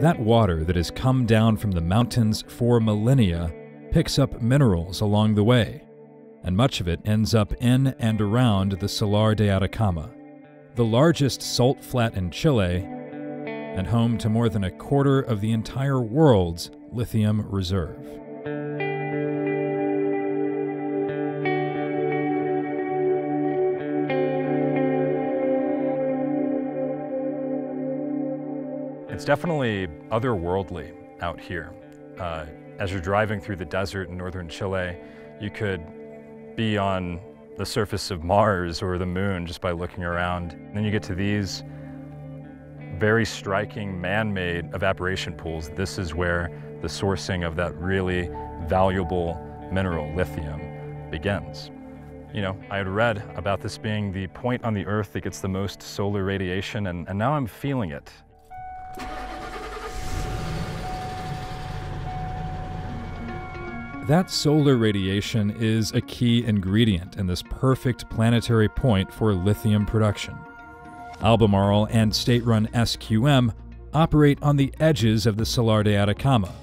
That water that has come down from the mountains for millennia picks up minerals along the way, and much of it ends up in and around the Salar de Atacama, the largest salt flat in Chile and home to more than a quarter of the entire world's lithium reserve. It's definitely otherworldly out here. Uh, as you're driving through the desert in northern Chile, you could be on the surface of Mars or the moon just by looking around. And then you get to these very striking man-made evaporation pools. This is where the sourcing of that really valuable mineral, lithium, begins. You know, I had read about this being the point on the Earth that gets the most solar radiation, and, and now I'm feeling it. That solar radiation is a key ingredient in this perfect planetary point for lithium production. Albemarle and state run SQM operate on the edges of the Salar de Atacama,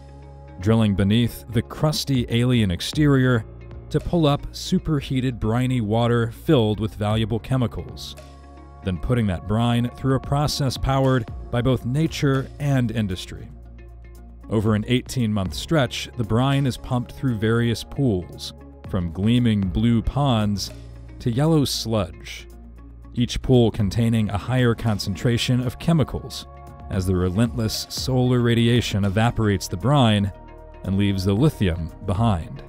drilling beneath the crusty alien exterior to pull up superheated briny water filled with valuable chemicals, then putting that brine through a process powered by both nature and industry. Over an 18 month stretch, the brine is pumped through various pools, from gleaming blue ponds to yellow sludge, each pool containing a higher concentration of chemicals, as the relentless solar radiation evaporates the brine and leaves the lithium behind.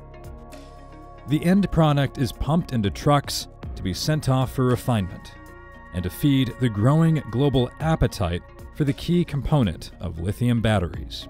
The end product is pumped into trucks to be sent off for refinement and to feed the growing global appetite for the key component of lithium batteries.